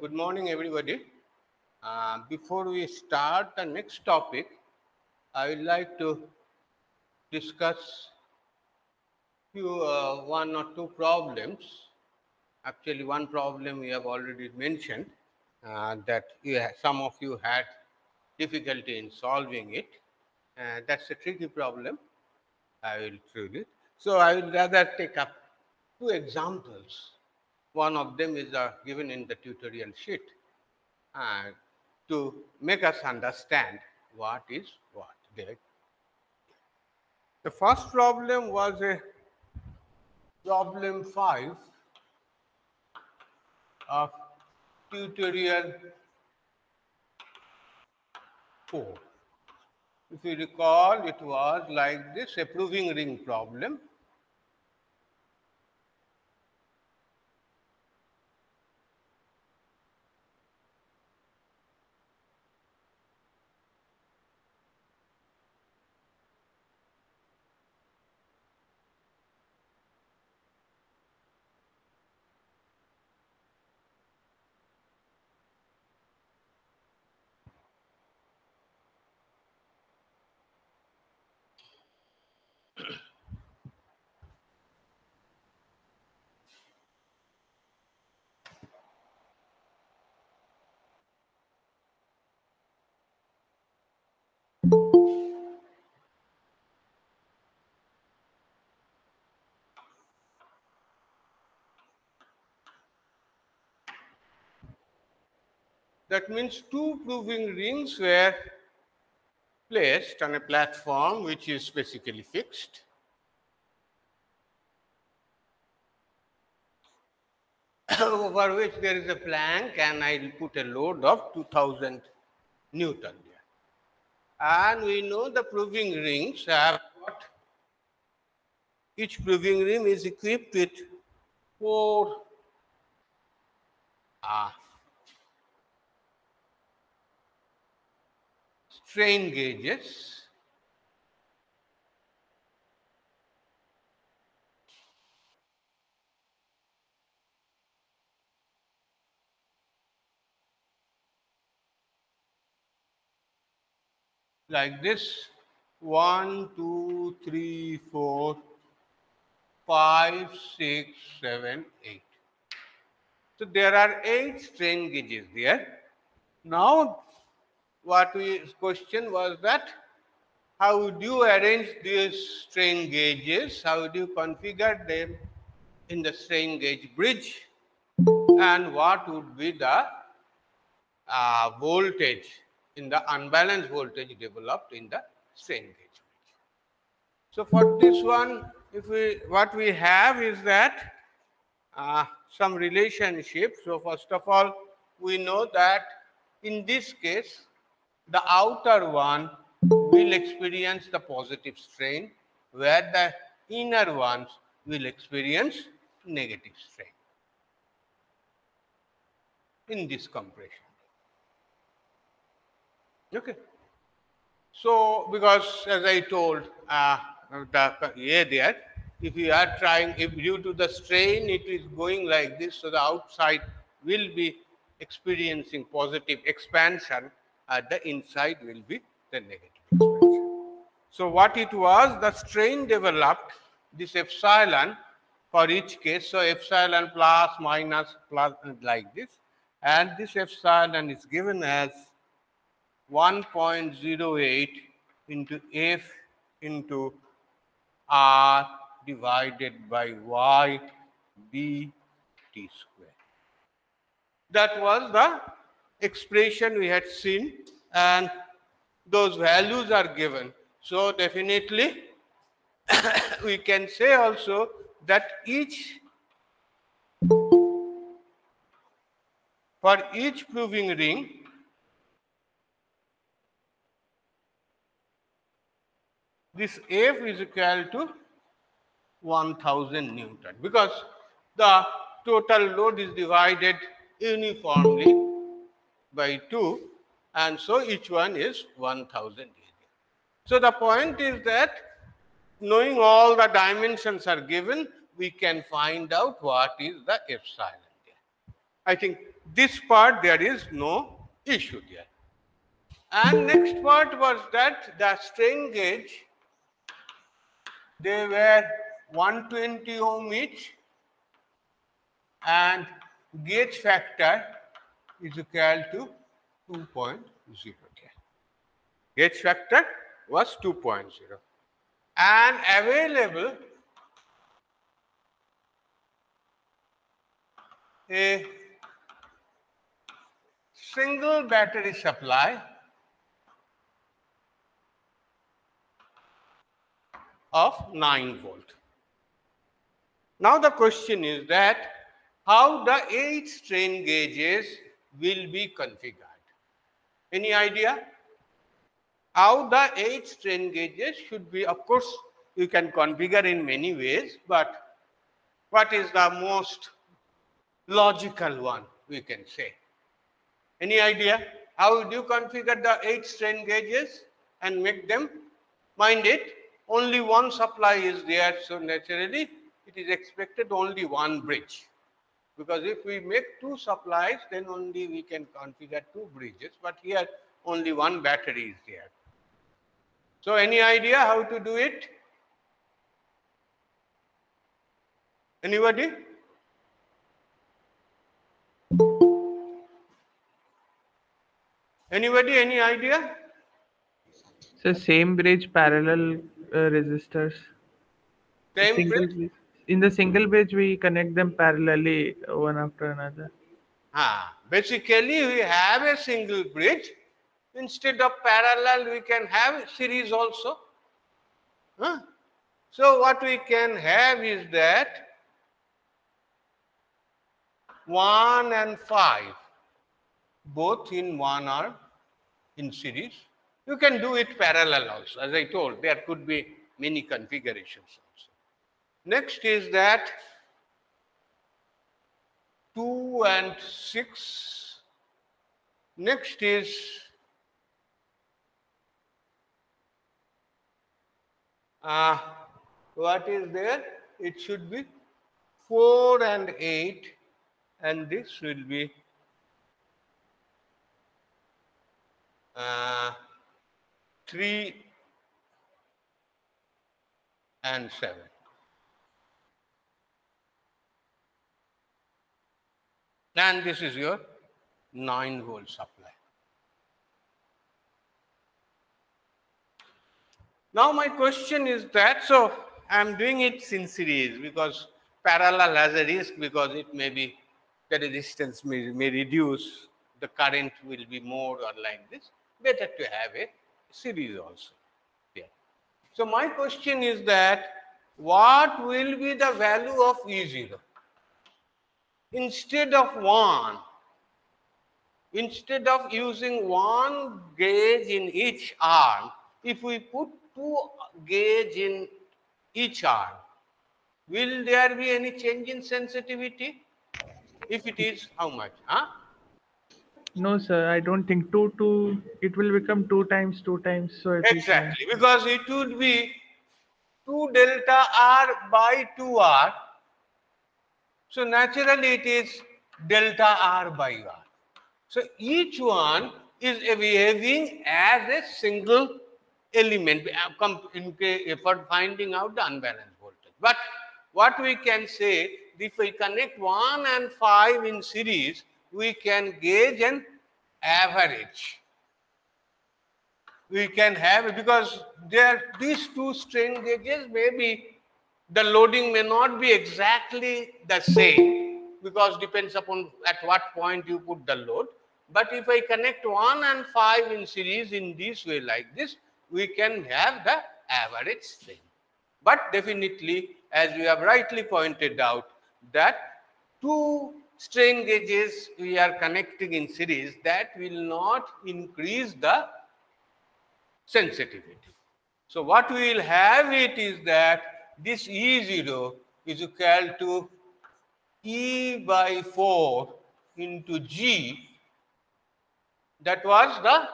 good morning, everybody. Uh, before we start the next topic, I would like to discuss few, uh, one or two problems. Actually, one problem we have already mentioned uh, that you ha- some of you had difficulty in solving it. Uh, that's a tricky problem. I will treat it. So I will rather take up two examples. One of them is uh, given in the tutorial sheet uh, to make us understand what is what. there. The first problem was a problem 5 of tutorial 4. If you recall, it was like this, a proving ring problem. That means two proving rings were placed on a platform which is basically fixed. over which there is a plank and I'll put a load of 2000 Newton there. And we know the proving rings have got, each proving ring is equipped with four uh, strain gauges. Like this, one, two, three, four, five, six, seven, eight. So there are eight strain gauges there. Now what we question was that how would you arrange these strain gauges? How would you configure them in the strain gauge bridge? And what would be the uh, voltage in the unbalanced voltage developed in the strain gauge bridge? So for this one, if we what we have is that uh, some relationship. So first of all, we know that in this case, the outer one will experience the positive strain, where the inner ones will experience negative strain in this compression. Okay. So, because as I told, uh, the A there, if you are trying, if due to the strain, it is going like this, so the outside will be experiencing positive expansion at the inside will be the negative expansion. So what it was, the strain developed this epsilon for each case. So epsilon plus, minus, plus like this. And this epsilon is given as 1.08 into F into R divided by Y B T square. That was the expression we had seen and those values are given. So definitely we can say also that each for each proving ring this F is equal to 1000 Newton because the total load is divided uniformly by 2 and so each one is 1000 area. So the point is that knowing all the dimensions are given, we can find out what is the epsilon there. I think this part there is no issue there. And next part was that the strain gauge, they were 120 ohm each and gauge factor is equal to 2.0 Gauge factor was 2.0 and available a single battery supply of 9 volt. Now the question is that how the 8 strain gauges will be configured. Any idea? How the 8 strain gauges should be, of course, you can configure in many ways, but what is the most logical one, we can say. Any idea? How would you configure the 8 strain gauges and make them? Mind it, only one supply is there, so naturally it is expected only one bridge. Because if we make two supplies, then only we can configure two bridges, but here only one battery is there. So any idea how to do it? Anybody? Anybody, any idea? So same bridge parallel uh, resistors. Same bridge? bridge. In the single bridge, we connect them parallelly one after another. Ah, basically, we have a single bridge. Instead of parallel, we can have series also. Huh? So, what we can have is that 1 and 5, both in 1 are in series. You can do it parallel also. As I told, there could be many configurations also. Next is that 2 and 6. Next is uh, what is there? It should be 4 and 8 and this will be uh, 3 and 7. And this is your 9 volt supply. Now my question is that, so I am doing it in series because parallel has a risk because it may be, the resistance may, may reduce, the current will be more or like this. Better to have a series also. Yeah. So my question is that, what will be the value of E0? Instead of 1, instead of using one gauge in each arm, if we put two gauge in each arm, will there be any change in sensitivity? If it is, how much? Huh? No, sir, I don't think two two. It will become two times two times. So uh, Exactly, because it would be 2 delta r by 2r. So naturally it is delta r by r. So each one is behaving as a single element uh, in for finding out the unbalanced voltage. But what we can say, if we connect 1 and 5 in series, we can gauge an average we can have because there these two strain gauges maybe the loading may not be exactly the same because depends upon at what point you put the load but if i connect 1 and 5 in series in this way like this we can have the average strain but definitely as you have rightly pointed out that two strain gauges we are connecting in series that will not increase the sensitivity. So what we will have it is that this E0 is equal to E by 4 into G. That was the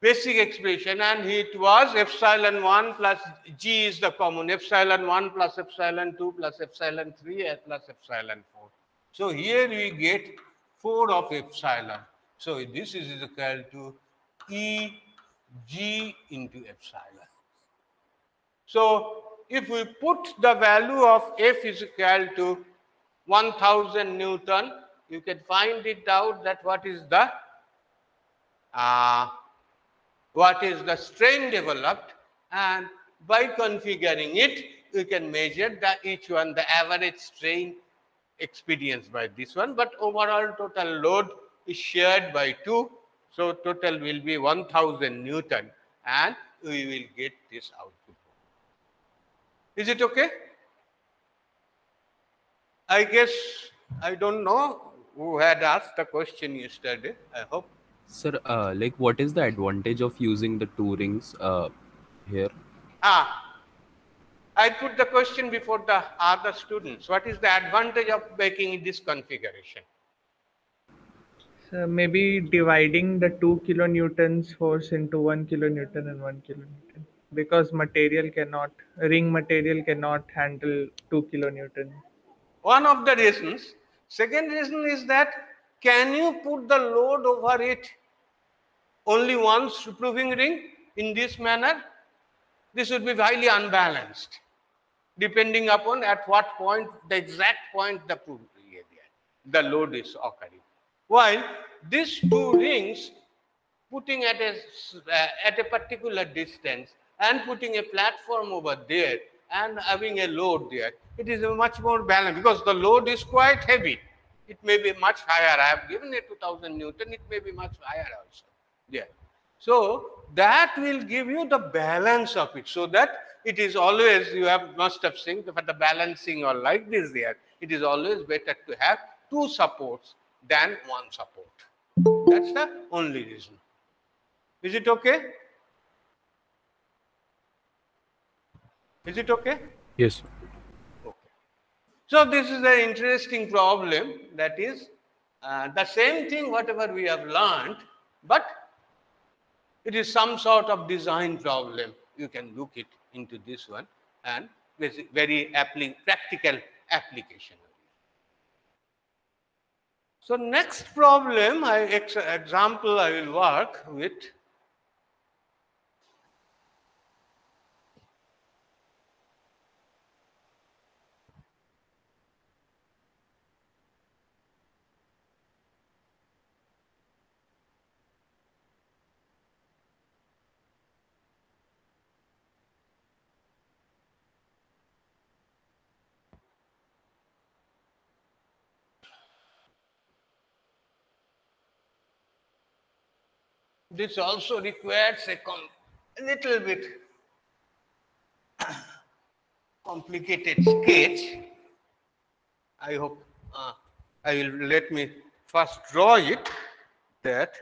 basic expression and it was epsilon 1 plus G is the common epsilon 1 plus epsilon 2 plus epsilon 3 plus epsilon 4. So here we get 4 of epsilon. So this is equal to E g into epsilon. So if we put the value of F is equal to 1000 Newton, you can find it out that what is the uh, what is the strain developed and by configuring it you can measure the each one the average strain experienced by this one but overall total load is shared by two so total will be 1000 Newton and we will get this output. Is it okay? I guess I don't know who had asked the question yesterday. I hope. Sir, uh, like what is the advantage of using the two rings uh, here? Ah, I put the question before the other students. What is the advantage of making this configuration? So maybe dividing the two kilonewtons force into one kilonewton and one kilonewton because material cannot ring material cannot handle two kilonewton. One of the reasons. Second reason is that can you put the load over it only once proving ring in this manner? This would be highly unbalanced depending upon at what point the exact point the the load is occurring. While these two rings, putting at a, uh, at a particular distance and putting a platform over there and having a load there, it is much more balanced because the load is quite heavy. It may be much higher. I have given a 2000 Newton, it may be much higher also there. So that will give you the balance of it so that it is always, you have must have seen for the balancing or like this there, it is always better to have two supports than one support. That's the only reason. Is it okay? Is it okay? Yes. Okay. So this is an interesting problem that is uh, the same thing whatever we have learned, but it is some sort of design problem. You can look it into this one and very practical application. So next problem, I, ex example I will work with this also requires a, little bit complicated sketch. I hope uh, I will let me first draw it that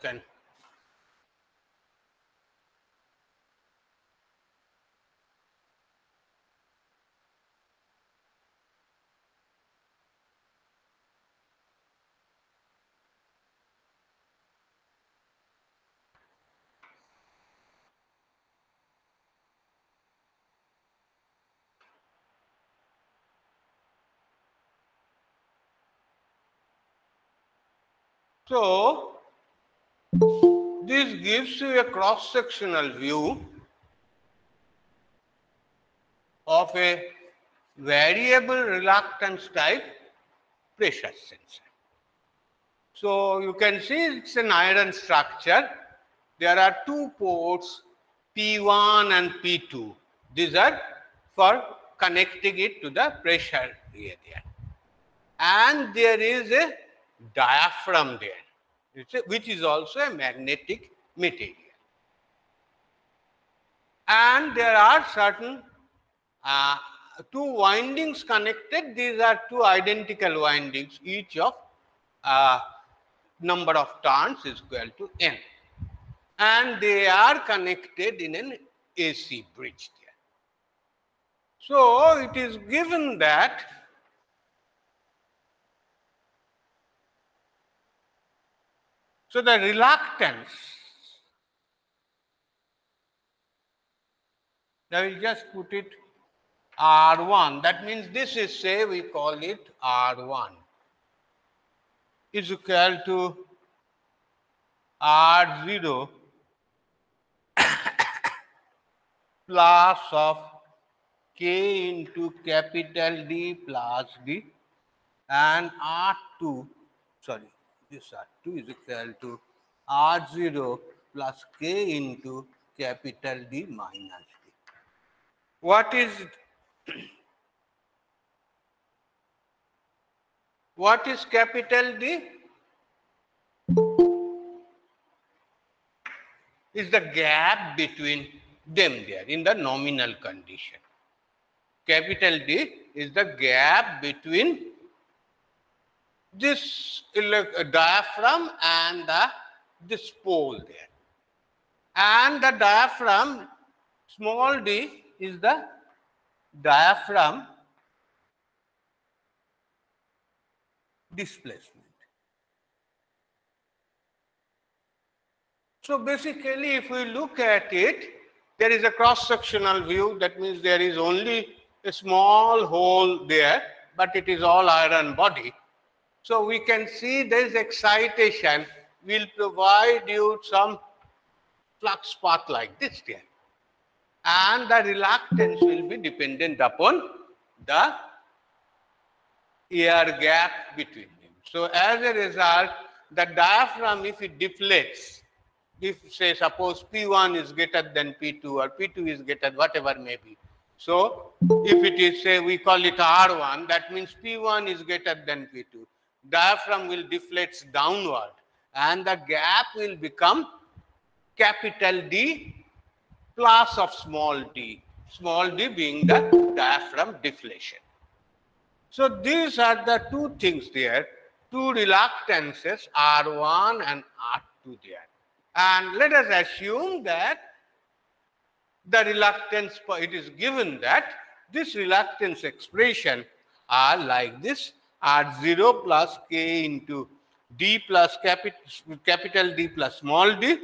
can. So, this gives you a cross-sectional view of a variable reluctance type pressure sensor. So, you can see it's an iron structure. There are two ports, P1 and P2. These are for connecting it to the pressure area. And there is a diaphragm there, which is also a magnetic material. And there are certain uh, two windings connected. These are two identical windings, each of uh, number of turns is equal to n. And they are connected in an AC bridge there. So it is given that So the reluctance, I will just put it R1. That means this is, say, we call it R1 is equal to R0 plus of K into capital D plus D and R2, sorry, this R2 is equal to R0 plus K into capital D minus D. What is what is capital D? Is the gap between them there in the nominal condition. Capital D is the gap between this uh, diaphragm and the, this pole there. And the diaphragm, small d, is the diaphragm displacement. So basically, if we look at it, there is a cross-sectional view. That means there is only a small hole there, but it is all iron body. So we can see this excitation will provide you some flux path like this here. And the reluctance will be dependent upon the air gap between them. So as a result, the diaphragm, if it deflates, if say suppose P1 is greater than P2 or P2 is greater, whatever may be. So if it is say we call it R1, that means P1 is greater than P2 diaphragm will deflate downward and the gap will become capital D plus of small d, small d being the diaphragm deflation. So these are the two things there, two reluctances R1 and R2 there. And let us assume that the reluctance, it is given that this reluctance expression are like this R0 plus K into D plus capital, D plus small d d.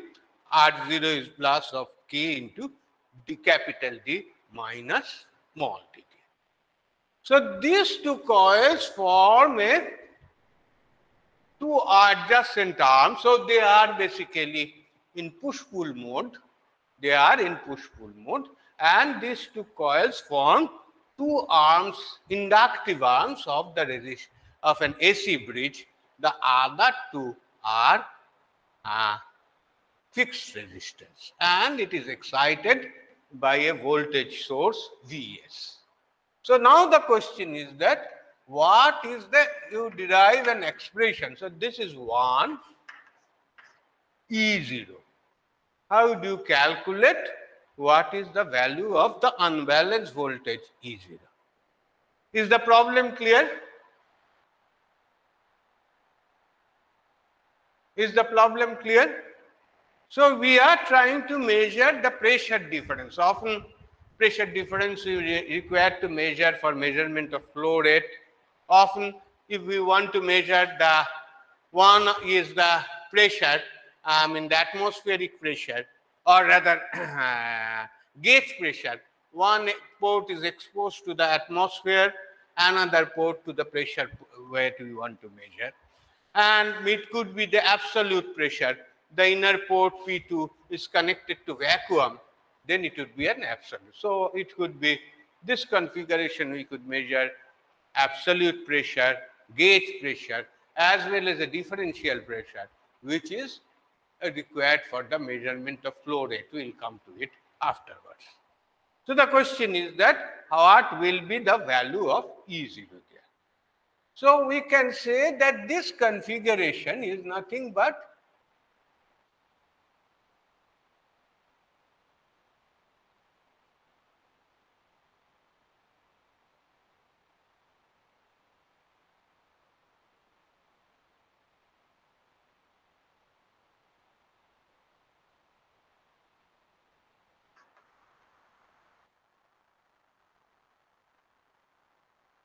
R0 is plus of K into D capital D minus small d. So these two coils form a two adjacent arms. So they are basically in push-pull mode. They are in push-pull mode. And these two coils form two arms, inductive arms of the resist of an AC bridge. The other two are uh, fixed resistance and it is excited by a voltage source Vs. So now the question is that what is the, you derive an expression. So this is 1 E0. How do you calculate what is the value of the unbalanced voltage E0. Is the problem clear? Is the problem clear? So we are trying to measure the pressure difference. Often pressure difference is re- required to measure for measurement of flow rate. Often if we want to measure the one is the pressure, um, I mean the atmospheric pressure or rather gauge pressure. One port is exposed to the atmosphere, another port to the pressure where we want to measure. And it could be the absolute pressure. The inner port P2 is connected to vacuum, then it would be an absolute. So it could be this configuration we could measure absolute pressure, gauge pressure, as well as a differential pressure, which is Uh, required for the measurement of flow rate. We'll come to it afterwards. So the question is that what will be the value of E0 there? So we can say that this configuration is nothing but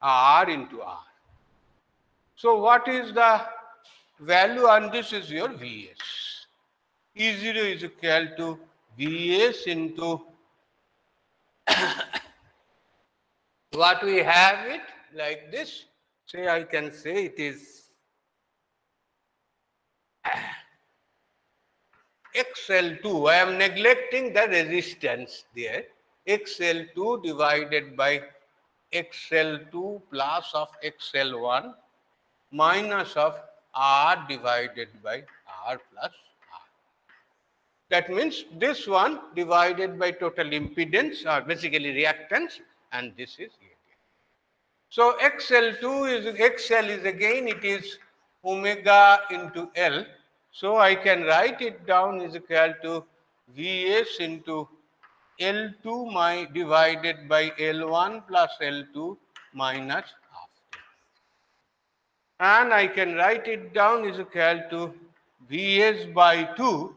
R into R. So what is the value and this is your Vs. E0 is equal to Vs into what we have it like this. Say I can say it is XL2. I am neglecting the resistance there. XL2 divided by XL2 plus of XL1 minus of R divided by R plus R. That means this one divided by total impedance or basically reactance and this is A. So XL2 is XL is again it is omega into L. So I can write it down is equal to Vs into L2 my divided by L1 plus L2 minus half. And I can write it down is equal to Vs by 2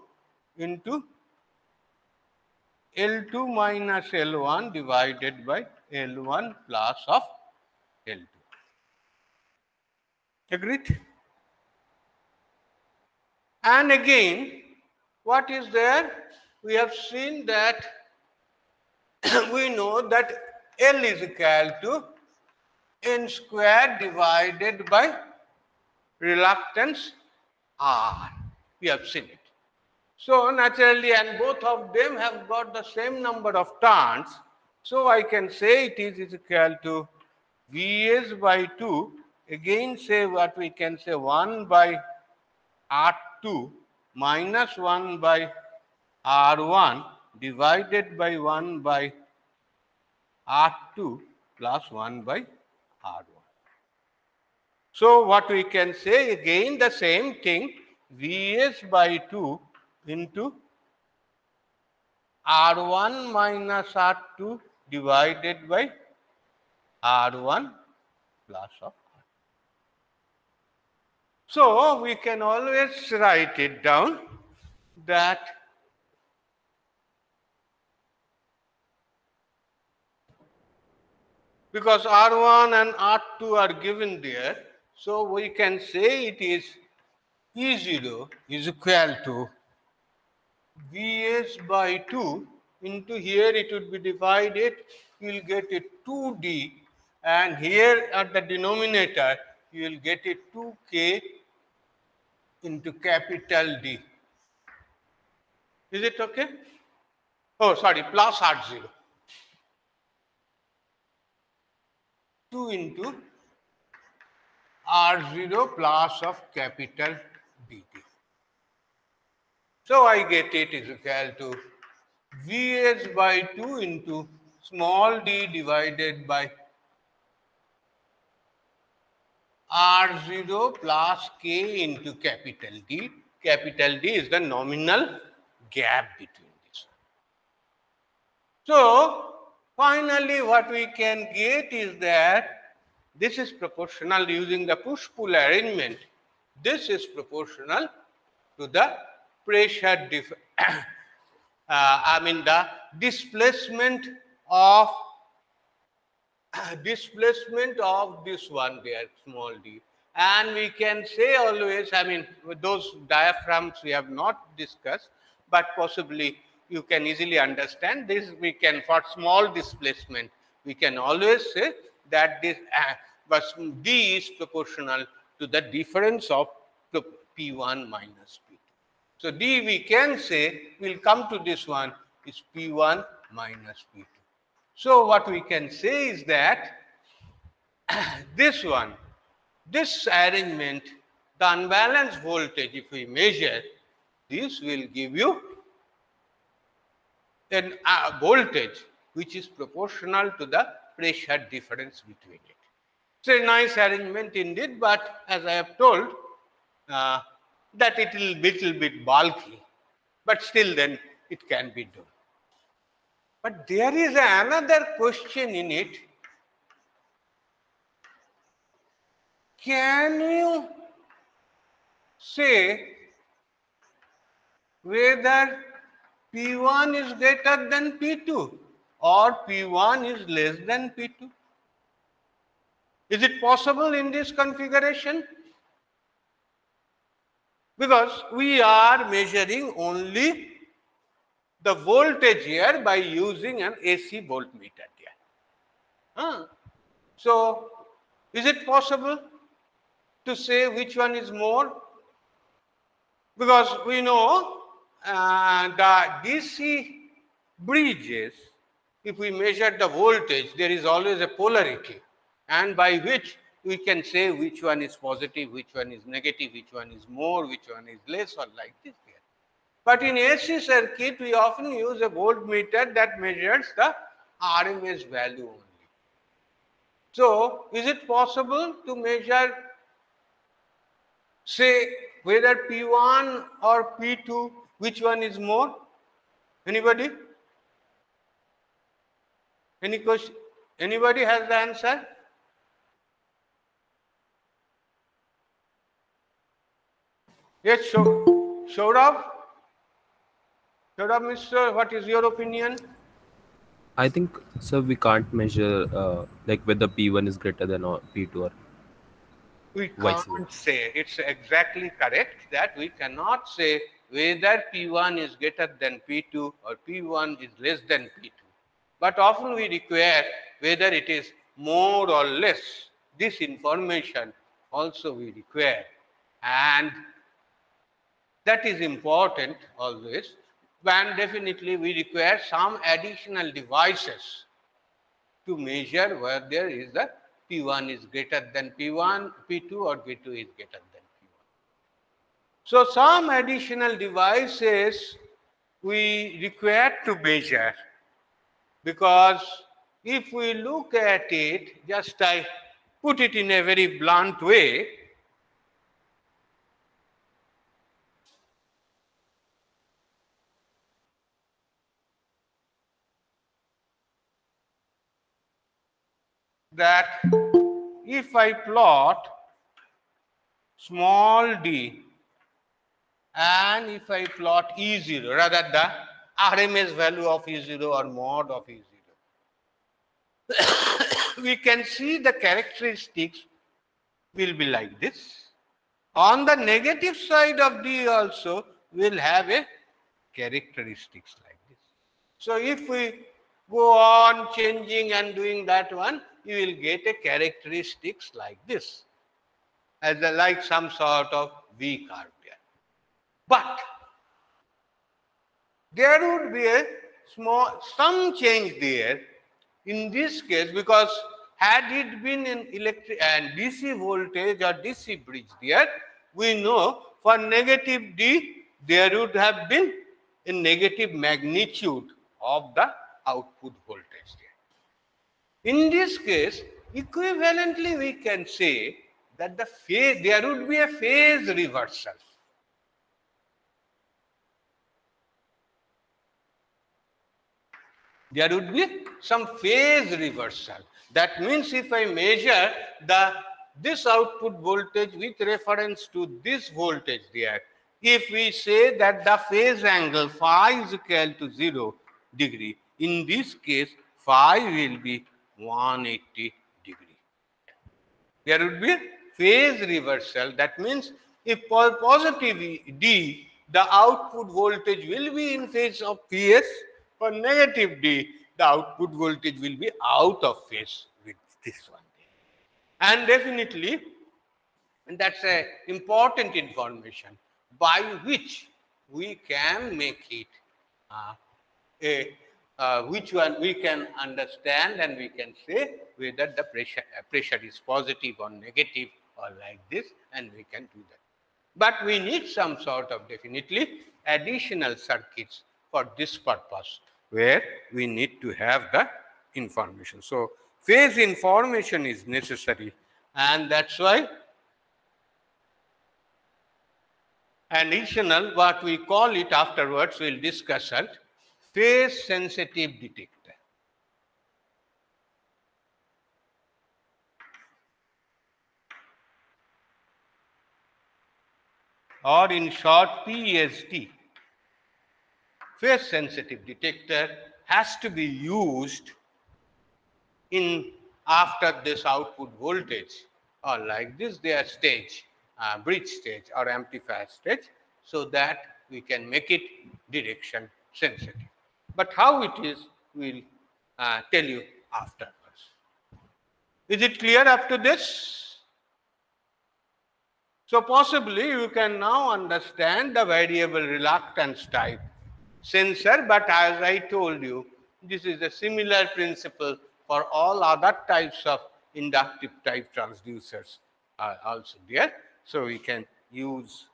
into L2 minus L1 divided by L1 plus of L2. Agreed? And again, what is there? We have seen that we know that L is equal to N square divided by reluctance R. We have seen it. So naturally, and both of them have got the same number of turns. So I can say it is, is equal to Vs by 2. Again, say what we can say 1 by R2 minus 1 by R1 divided by 1 by R2 plus 1 by R1. So what we can say again the same thing Vs by 2 into R1 minus R2 divided by R1 plus of R. So we can always write it down that because R1 and R2 are given there, so we can say it is E0 is equal to Vs by 2 into here it would be divided, you will get a 2D and here at the denominator you will get a 2K into capital D. Is it okay? Oh, sorry, plus R0. 2 into R0 plus of capital dt. So I get it is equal to Vs by 2 into small d divided by R0 plus k into capital D. Capital D is the nominal gap between these. So finally what we can get is that this is proportional using the push-pull arrangement. This is proportional to the pressure uh, I mean the displacement of displacement of this one there, small d. And we can say always, I mean, those diaphragms we have not discussed, but possibly you can easily understand this. We can, for small displacement, we can always say that this uh, d is proportional to the difference of p1 minus p2. So d we can say, we'll come to this one, is p1 minus p2. So what we can say is that this one, this arrangement, the unbalanced voltage, if we measure, this will give you an uh, voltage which is proportional to the pressure difference between it. It's a nice arrangement indeed, but as I have told, uh, that it will be a little bit bulky, but still then it can be done. But there is another question in it. Can you say whether P1 is greater than P2 or P1 is less than P2? Is it possible in this configuration? Because we are measuring only the voltage here by using an AC voltmeter here. So, is it possible to say which one is more? Because we know uh, the DC bridges, if we measure the voltage, there is always a polarity and by which we can say which one is positive, which one is negative, which one is more, which one is less or like this. But in AC circuit, we often use a voltmeter that measures the RMS value only. So, is it possible to measure, say, whether P1 or P2, which one is more? Anybody? Any question? Anybody has the answer? Yes, showed up. Shut mister. What is your opinion? I think, sir, we can't measure uh, like whether P1 is greater than or P2 or we can't say. It's exactly correct that we cannot say whether P1 is greater than P2 or P1 is less than P2. But often we require whether it is more or less. This information also we require. And that is important always and definitely we require some additional devices to measure whether is the P1 is greater than P1, P2 or P2 is greater than P1. So some additional devices we require to measure because if we look at it, just I put it in a very blunt way, that if I plot small d and if I plot E0, rather the RMS value of E0 or mod of E0, we can see the characteristics will be like this. On the negative side of D also, we'll have a characteristics like this. So if we go on changing and doing that one, you will get a characteristics like this, as a, like some sort of V curve. But there would be a small, some change there in this case because had it been in electric and DC voltage or DC bridge there, we know for negative D, there would have been a negative magnitude of the output voltage. There. In this case, equivalently we can say that the phase, there would be a phase reversal. There would be some phase reversal. That means if I measure the this output voltage with reference to this voltage there, if we say that the phase angle phi is equal to 0 degree, in this case, phi will be 180 degree. There would be a phase reversal. That means if positive D, the output voltage will be in phase of PS. For negative D, the output voltage will be out of phase with this one. And definitely, and that's a important information by which we can make it uh, a uh, which one we can understand and we can say whether the pressure uh, pressure is positive or negative or like this and we can do that but we need some sort of definitely additional circuits for this purpose where we need to have the information. So phase information is necessary and that's why additional what we call it afterwards we'll discuss it phase sensitive detector. Or in short PSD phase sensitive detector has to be used in after this output voltage or like this their stage uh, bridge stage or amplifier stage so that we can make it direction sensitive. But how it is, we'll uh, tell you afterwards. Is it clear after this? So possibly you can now understand the variable reluctance type sensor, but as I told you, this is a similar principle for all other types of inductive type transducers are also there. So we can use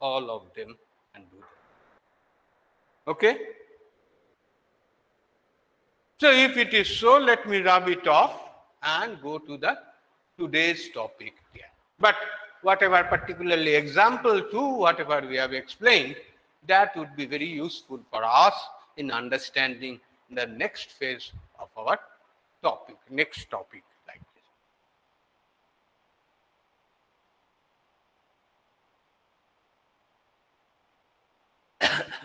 all of them and do that. Okay? So if it is so, let me rub it off and go to the today's topic here. But whatever particularly example two, whatever we have explained, that would be very useful for us in understanding the next phase of our topic, next topic like this.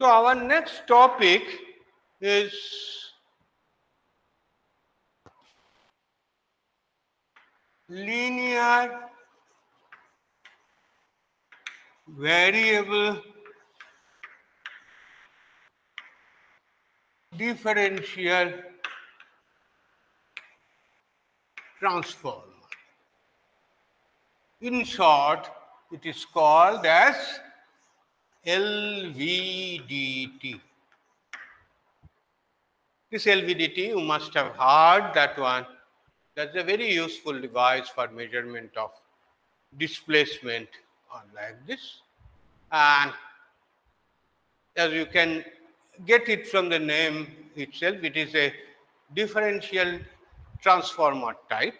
So our next topic is linear variable differential transformer. In short, it is called as LVDT. This LVDT, you must have heard that one. That's a very useful device for measurement of displacement on like this. And as you can get it from the name itself, it is a differential transformer type.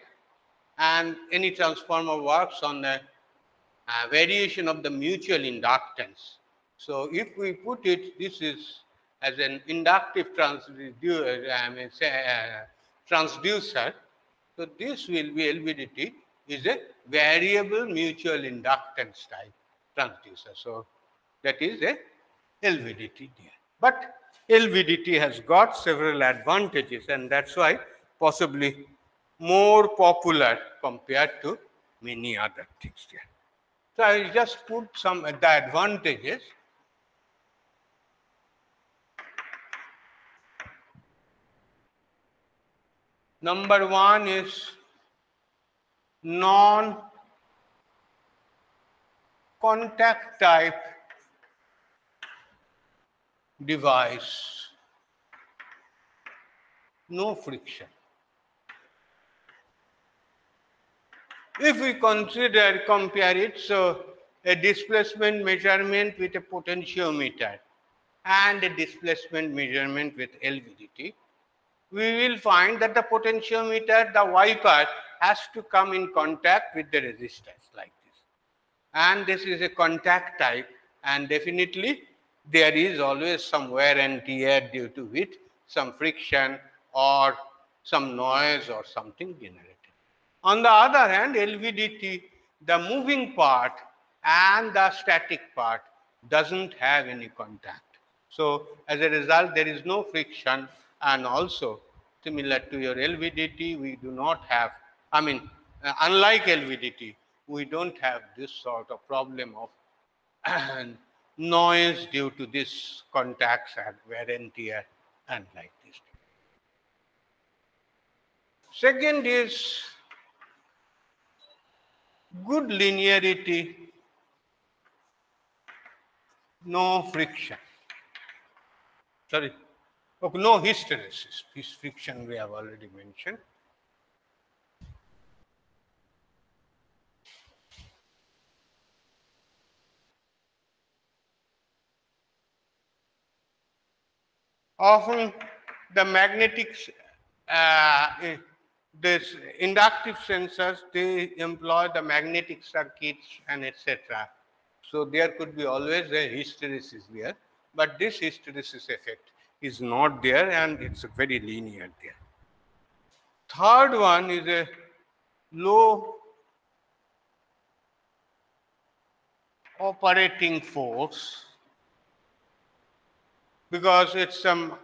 And any transformer works on the uh, variation of the mutual inductance. So if we put it, this is as an inductive transducer, I mean, say, uh, transducer. So this will be LVDT is a variable mutual inductance type transducer. So that is a LVDT there. But LVDT has got several advantages and that's why possibly more popular compared to many other things here. So I just put some the advantages Number one is non contact type device, no friction. If we consider, compare it, so a displacement measurement with a potentiometer and a displacement measurement with LVDT, we will find that the potentiometer, the wiper has to come in contact with the resistance like this. And this is a contact type and definitely there is always some wear and tear due to it, some friction or some noise or something generated. On the other hand, LVDT, the moving part and the static part doesn't have any contact. So as a result, there is no friction and also similar to your LVDT, we do not have, I mean, uh, unlike LVDT, we don't have this sort of problem of noise due to this contacts and wear and tear and like this. Second is good linearity, no friction. Sorry, okay, no hysteresis. This friction we have already mentioned. Often the magnetic, uh, eh, this inductive sensors, they employ the magnetic circuits and etc. So there could be always a hysteresis there, but this hysteresis effect is not there and it's very linear there. Third one is a low operating force because it's some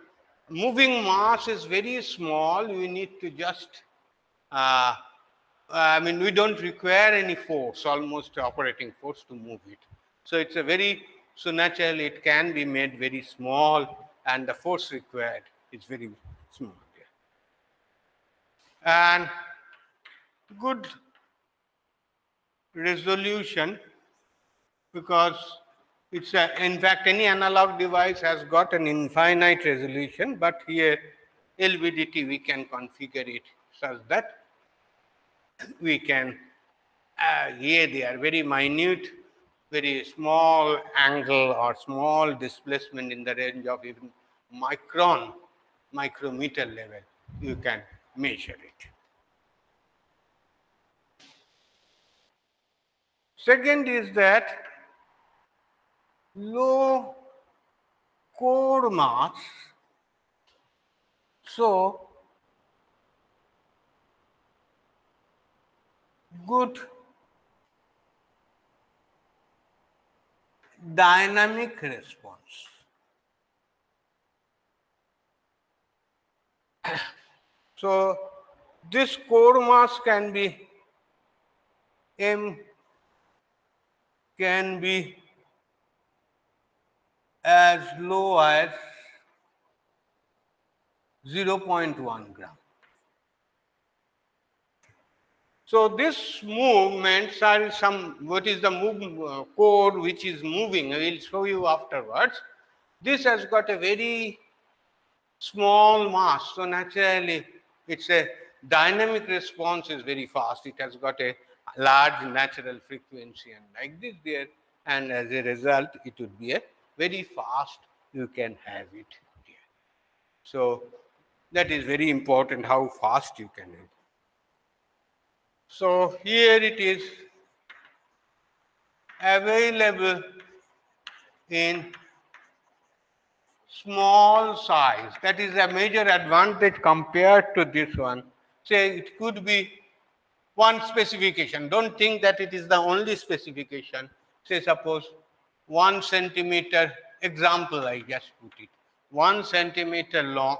moving mass is very small. We need to just, uh, I mean, we don't require any force, almost operating force to move it. So it's a very, so naturally it can be made very small and the force required is very small. And good resolution because it's a, in fact, any analog device has got an infinite resolution, but here LVDT we can configure it such that we can, uh, here they are very minute, very small angle or small displacement in the range of even micron, micrometer level, you can measure it. Second is that low core mass. So, good dynamic response. So, this core mass can be M can be as low as 0.1 gram. So this movements are some, what is the move, uh, core which is moving, I will show you afterwards. This has got a very small mass, so naturally it's a dynamic response is very fast. It has got a large natural frequency and like this there, and as a result, it would be a very fast you can have it here. So that is very important how fast you can have. So here it is available in small size. That is a major advantage compared to this one. Say it could be one specification. Don't think that it is the only specification. Say suppose one centimeter example I just put it. One centimeter long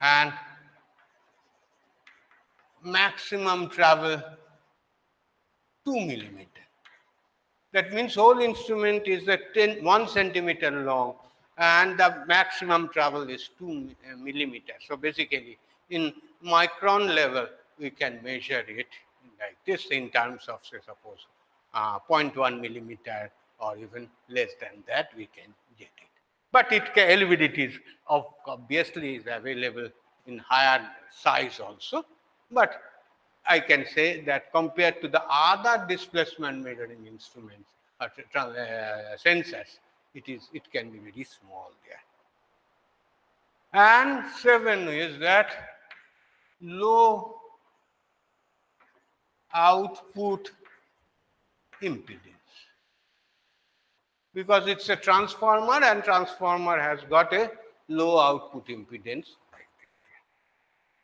and maximum travel 2 millimeter. That means whole instrument is a 10, 1 centimeter long and the maximum travel is 2 mi- uh. So basically, in micron level, we can measure it like this in terms of, say, suppose uh, 0.1 millimeter or even less than that, we can get it. But it can, LVDT is of- obviously is available in higher size also. But I can say that compared to the other displacement measuring instruments or tra- uh, sensors, it is it can be very small there. And seven is that low output impedance because it's a transformer and transformer has got a low output impedance like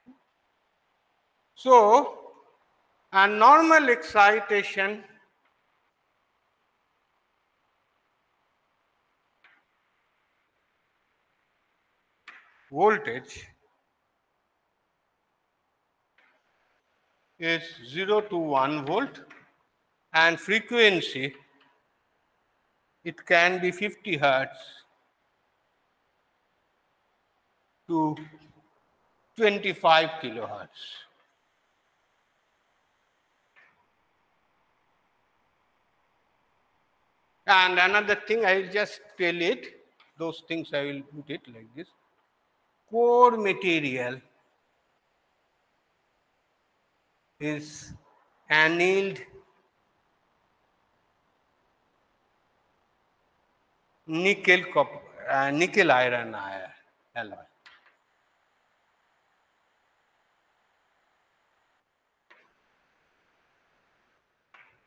that. So, a normal excitation voltage is 0 to 1 volt and frequency it can be 50 hertz to 25 kilohertz. And another thing, I will just tell it, those things I will put it like this. Core material is annealed nickel copper, uh, nickel iron alloy.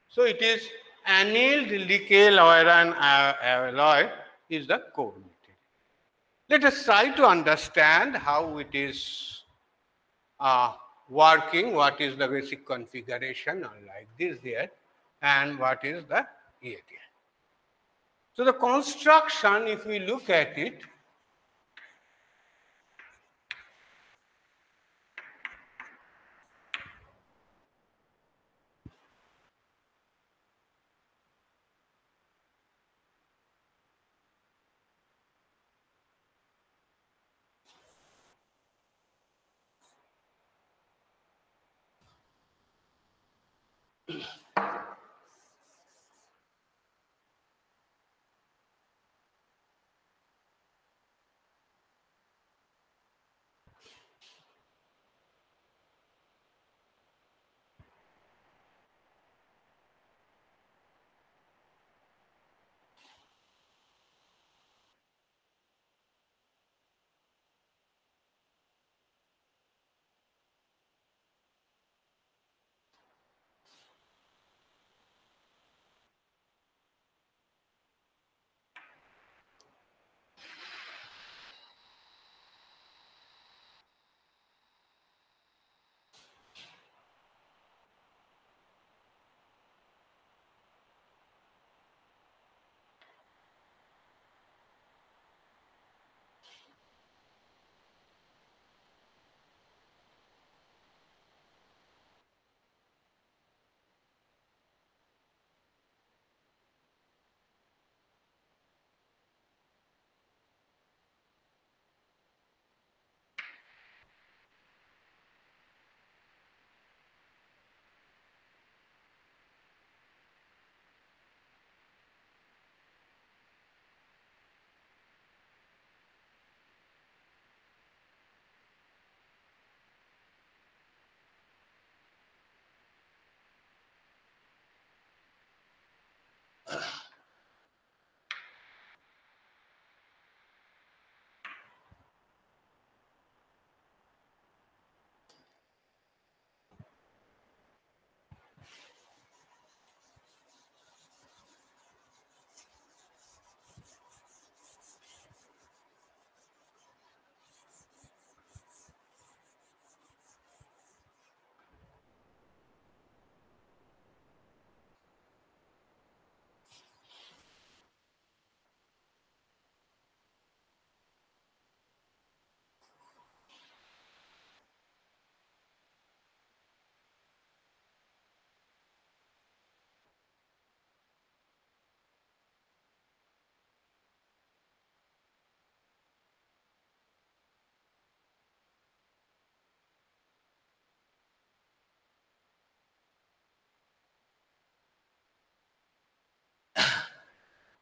So it is annealed nickel iron uh, alloy is the core material. Let us try to understand how it is uh, working, what is the basic configuration or like this there, and what is the area. So the construction, if we look at it,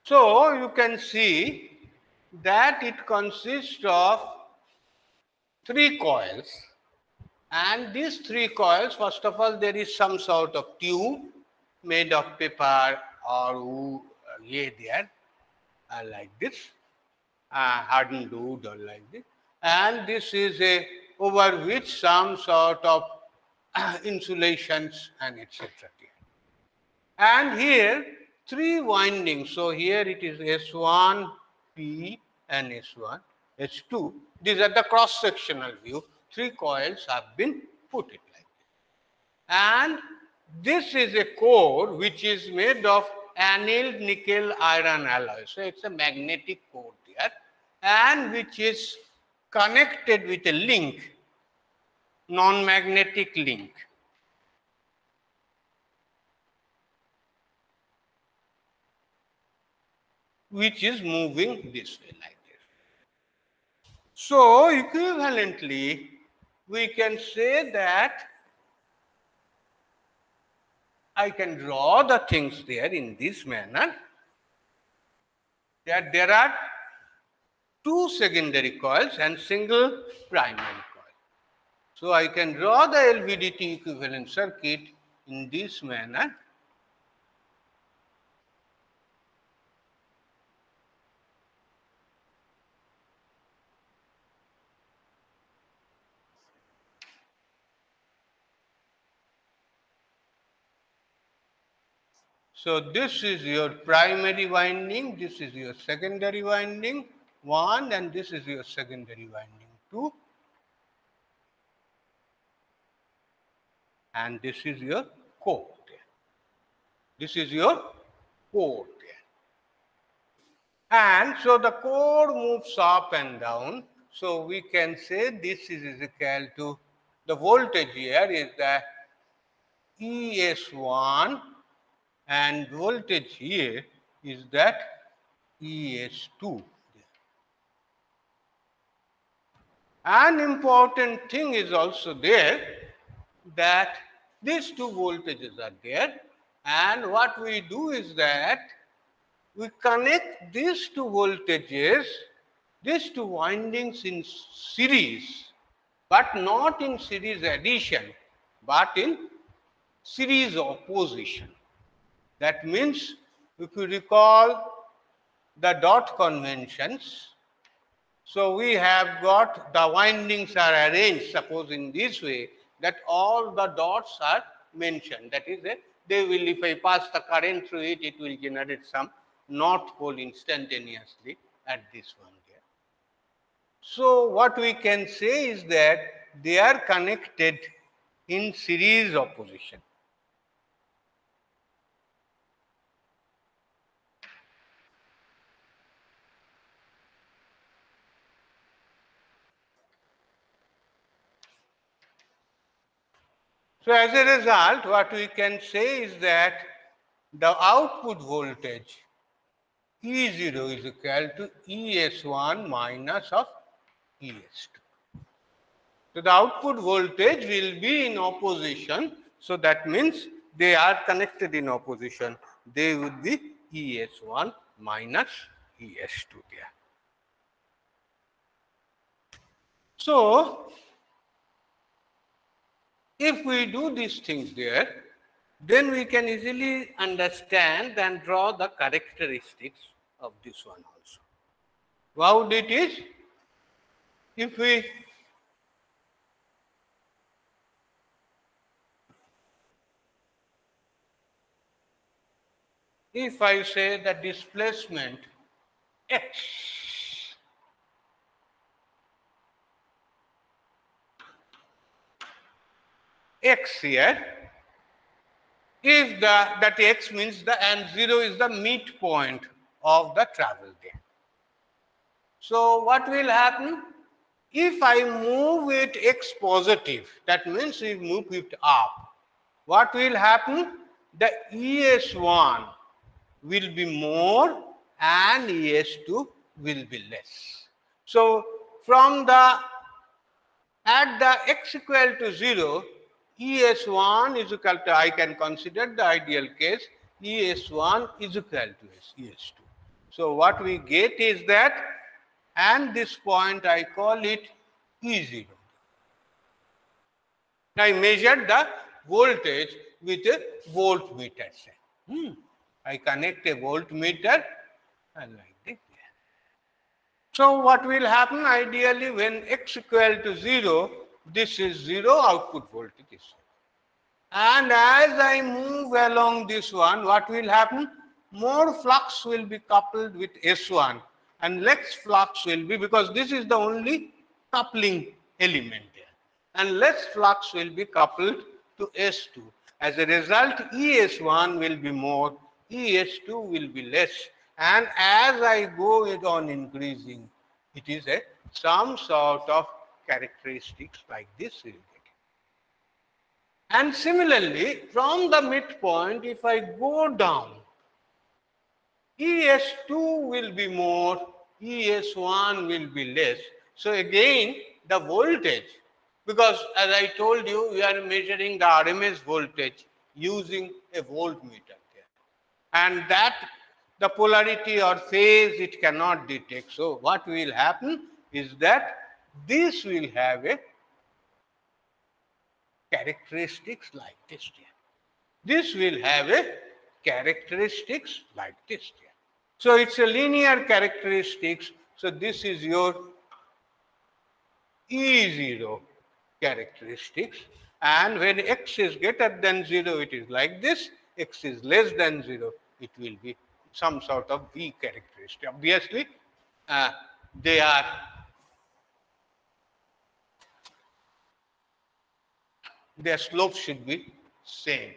So you can see that it consists of three coils and these three coils first of all there is some sort of tube made of paper or wood uh, there uh, like this uh, hardened wood or like this and this is a over which some sort of insulations and etc. And here three windings. So here it is S1, P and S1, S2. These are the cross-sectional view. Three coils have been put it like this. And this is a core which is made of annealed nickel iron alloy. So it's a magnetic core there and which is connected with a link, non-magnetic link. Which is moving this way like this. So equivalently, we can say that I can draw the things there in this manner that there are two secondary coils and single primary coil. So I can draw the LVDT equivalent circuit in this manner So this is your primary winding, this is your secondary winding, one, and this is your secondary winding, two. And this is your core. This is your core. And so the core moves up and down. So we can say this is equal to the voltage here is the ES1 and voltage here is that ES2. An important thing is also there that these two voltages are there and what we do is that we connect these two voltages, these two windings in series, but not in series addition, but in series opposition. That means if you recall the dot conventions, so we have got the windings are arranged, suppose in this way, that all the dots are mentioned. That is, a, they will, if I pass the current through it, it will generate some north pole instantaneously at this one there. So what we can say is that they are connected in series opposition. So as a result, what we can say is that the output voltage E0 is equal to ES1 minus of ES2. So the output voltage will be in opposition. So that means they are connected in opposition. They would be ES1 minus ES2 there. So if we do these things there, then we can easily understand and draw the characteristics of this one also. How it is? If we if I say the displacement x x here if the that x means the and 0 is the midpoint of the travel day. So what will happen? If I move it x positive, that means we move it up. What will happen? The ES1 will be more and ES2 will be less. So from the at the x equal to 0, ES1 is equal to, I can consider the ideal case, ES1 is equal to ES2. So what we get is that, and this point I call it E0. I measured the voltage with a voltmeter. Hmm. I connect a voltmeter and like this. So what will happen ideally when x equal to 0, this is 0 output voltage is 0. And as I move along this one, what will happen? More flux will be coupled with S1 and less flux will be, because this is the only coupling element. And less flux will be coupled to S2. As a result, ES1 will be more, ES2 will be less. And as I go it on increasing, it is a some sort of characteristics like this will get. And similarly, from the midpoint, if I go down, ES2 will be more, ES1 will be less. So again, the voltage, because as I told you, we are measuring the RMS voltage using a voltmeter there. And that, the polarity or phase, it cannot detect. So what will happen is that this will have a characteristics like this here. This will have a characteristics like this here. So it's a linear characteristics. So this is your E0 characteristics. And when x is greater than 0, it is like this. x is less than 0, it will be some sort of V characteristic. Obviously, uh, they are their slope should be same,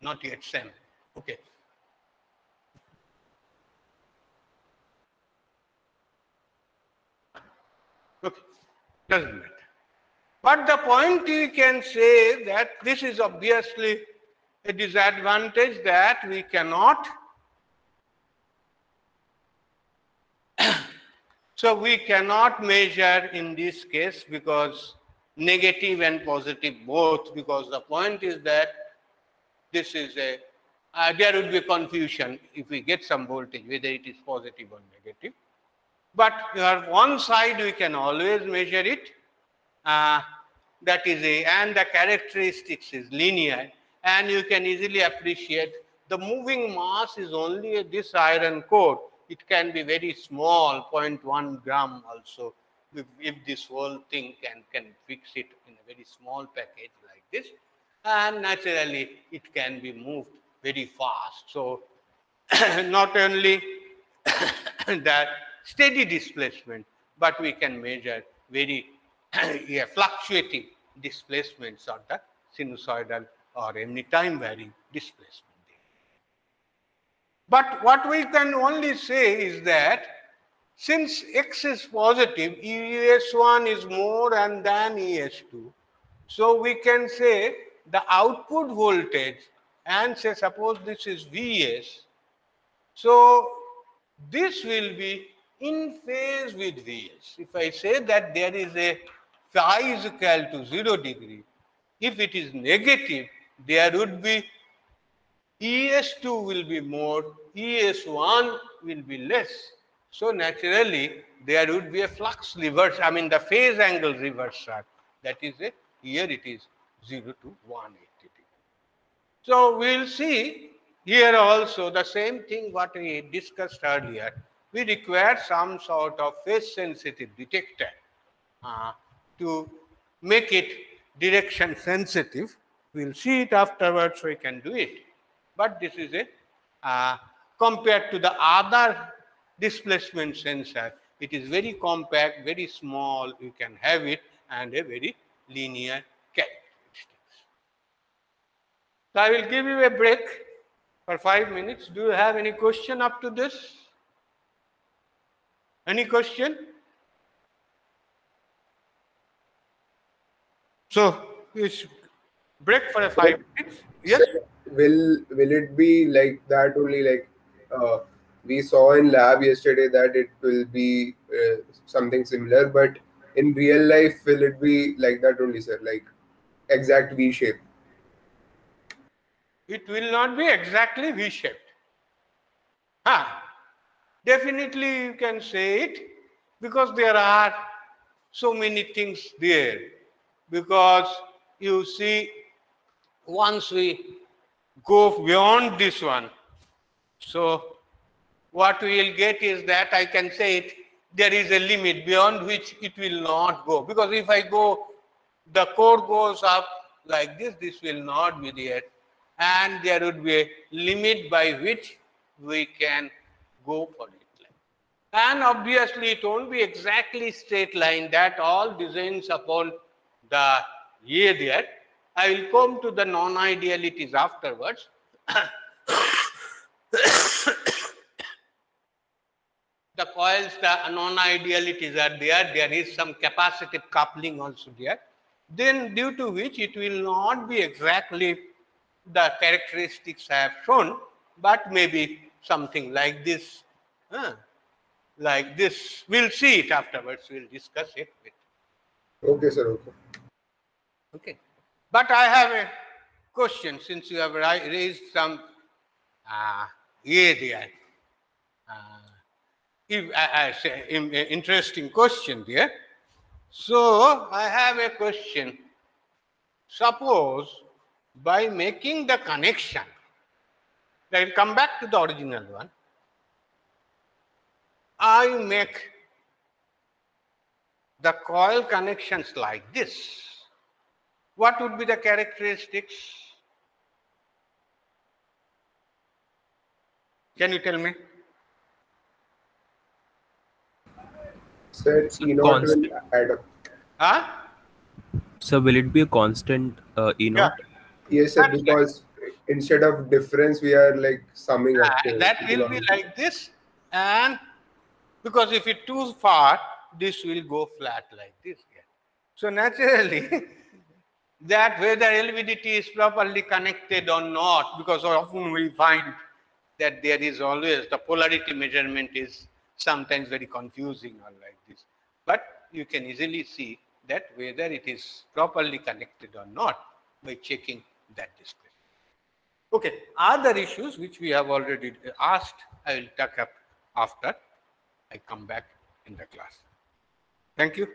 not yet same. Okay. Okay, doesn't matter. But the point we can say that this is obviously a disadvantage that we cannot so we cannot measure in this case because negative and positive both because the point is that this is a uh, there would be confusion if we get some voltage whether it is positive or negative. But your one side we can always measure it uh, that is a and the characteristics is linear and you can easily appreciate the moving mass is only this iron core. It can be very small 0.1 gram also if, this whole thing can, can fix it in a very small package like this, and naturally it can be moved very fast. So not only that steady displacement, but we can measure very yeah, fluctuating displacements of the sinusoidal or any time varying displacement. But what we can only say is that since x is positive, ES1 is more and than ES2. So we can say the output voltage and say suppose this is Vs. So this will be in phase with Vs. If I say that there is a phi is equal to 0 degree, if it is negative, there would be ES2 will be more, ES1 will be less. So naturally, there would be a flux reverse, I mean the phase angle reverse reversal. That is a, here it is 0 to 180 degree. So we'll see here also the same thing what we discussed earlier. We require some sort of phase sensitive detector uh, to make it direction sensitive. We'll see it afterwards, we can do it. But this is a, uh, compared to the other displacement sensor. It is very compact, very small, you can have it and a very linear characteristics. So I will give you a break for five minutes. Do you have any question up to this? Any question? So, it's break for a five minutes. Yes? Will will it be like that only like uh, we saw in lab yesterday that it will be uh, something similar but in real life will it be like that only sir? Like exact v shape? It will not be exactly v shaped. Ah Definitely you can say it because there are so many things there. Because you see, once we go beyond this one, so what we will get is that I can say it, there is a limit beyond which it will not go. Because if I go, the core goes up like this, this will not be there. And there would be a limit by which we can go for it. And obviously it won't be exactly straight line that all designs upon the there. I will come to the non-idealities afterwards. the coils, the non-idealities are there. There is some capacitive coupling also there. Then due to which it will not be exactly the characteristics I have shown, but maybe something like this. huh, Like this. We'll see it afterwards. We'll discuss it. With. Okay, sir. Okay. Okay. But I have a question since you have raised some uh, there. Uh, if, I, I say, in- a interesting question there. So I have a question. Suppose by making the connection, I will come back to the original one. I make the coil connections like this. What would be the characteristics? Can you tell me? Sir, E naught will Constant. add up. Huh? So will it be a constant uh, E naught? Yes, sir. That's right. Because instead of difference, we are like summing up. Uh, to that will be like this and because if it's too far this will go flat like this here. so naturally that whether lvdt is properly connected or not because often we find that there is always the polarity measurement is sometimes very confusing or like this but you can easily see that whether it is properly connected or not by checking that display Okay, other issues which we have already asked, I will take up after I come back in the class. Thank you.